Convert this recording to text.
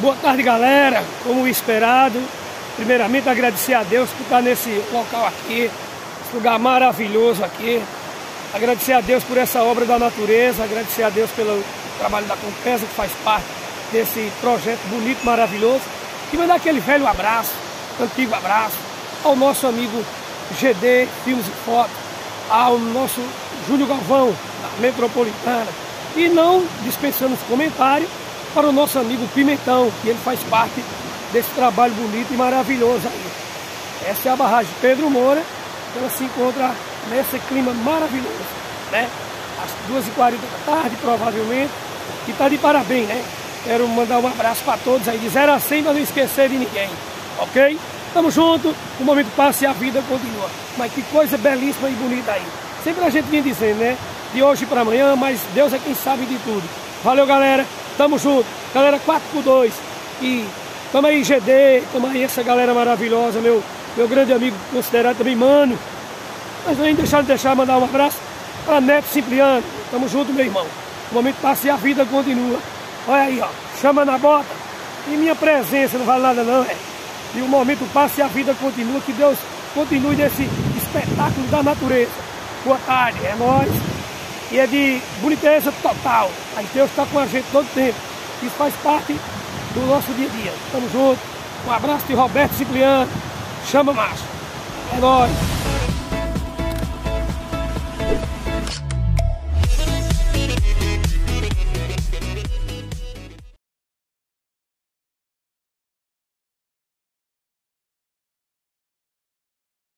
Boa tarde, galera. Como esperado, primeiramente agradecer a Deus por estar nesse local aqui, esse lugar maravilhoso aqui. Agradecer a Deus por essa obra da natureza, agradecer a Deus pelo trabalho da Compesa que faz parte desse projeto bonito, maravilhoso. E mandar aquele velho abraço, antigo abraço, ao nosso amigo GD Filmes e Fotos, ao nosso Júlio Galvão, da Metropolitana. E não dispensando os comentários, para o nosso amigo Pimentão, que ele faz parte desse trabalho bonito e maravilhoso aí. Essa é a barragem Pedro Moura, ela se encontra nesse clima maravilhoso, né? Às 2h40 da tarde, provavelmente, e está de parabéns, né? Quero mandar um abraço para todos aí, de 0 a 100, para não esquecer de ninguém, ok? Tamo junto, o momento passa e a vida continua. Mas que coisa belíssima e bonita aí. Sempre a gente vinha dizendo, né? De hoje para amanhã, mas Deus é quem sabe de tudo. Valeu, galera. Tamo junto. Galera 4x2. E tamo aí, GD. Tamo aí, essa galera maravilhosa. Meu, meu grande amigo, considerado também, mano. Mas nem deixar de deixar mandar um abraço para Neto Cipriano. Tamo junto, meu irmão. O momento passa e a vida continua. Olha aí, ó. Chama na bota. E minha presença não vale nada, não, é. E o momento passa e a vida continua. Que Deus continue nesse espetáculo da natureza. Boa tarde, é nóis. E é de boniteza total. Aí Deus está com a gente todo tempo. Isso faz parte do nosso dia a dia. Tamo junto. Um abraço de Roberto Cipriano. Chama macho. É nóis.